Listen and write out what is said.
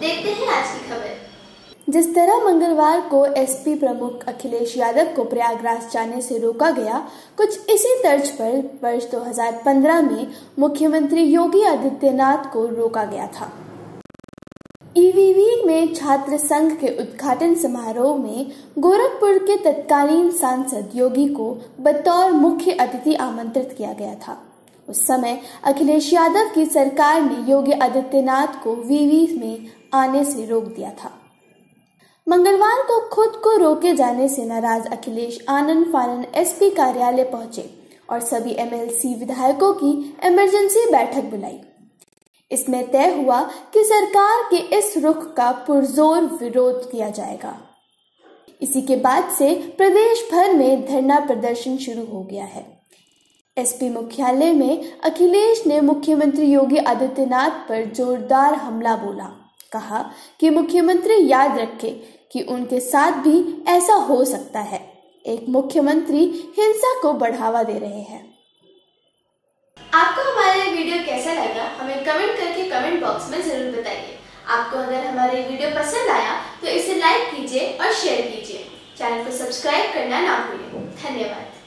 देखते हैं आज की खबर। जिस तरह मंगलवार को एसपी प्रमुख अखिलेश यादव को प्रयागराज जाने से रोका गया, कुछ इसी तर्ज पर वर्ष 2015 में मुख्यमंत्री योगी आदित्यनाथ को रोका गया था। ईवीवी में छात्र संघ के उद्घाटन समारोह में गोरखपुर के तत्कालीन सांसद योगी को बतौर मुख्य अतिथि आमंत्रित किया गया था। उस समय अखिलेश यादव की सरकार ने योगी आदित्यनाथ को वीवी में आने से रोक दिया था। मंगलवार को खुद को रोके जाने से नाराज़ अखिलेश आनंद फानन एसपी कार्यालय पहुँचे और सभी एमएलसी विधायकों की इमरजेंसी बैठक बुलाई। इसमें तय हुआ कि सरकार के इस रुख का पुरजोर विरोध किया जाएगा। इसी के बाद से प्रदेश भर में धरना प्रदर्शन शुरू हो गया है। एसपी मुख्यालय में अखिलेश ने मुख्यमंत्री योगी आदित्यनाथ पर जोरदार हमला बोला। कहा कि मुख्यमंत्री याद रखे कि उनके साथ भी ऐसा हो सकता है। एक मुख्यमंत्री हिंसा को बढ़ावा दे रहे हैं। आपको हमारा वीडियो कैसा लगा, हमें कमेंट करके कमेंट बॉक्स में ज़रूर बताइए। आपको अगर हमारे वीडियो पसंद आया तो इसे लाइक कीजिए और शेयर कीजिए। चैनल को सब्सक्राइब करना ना भूलें धन्यवाद।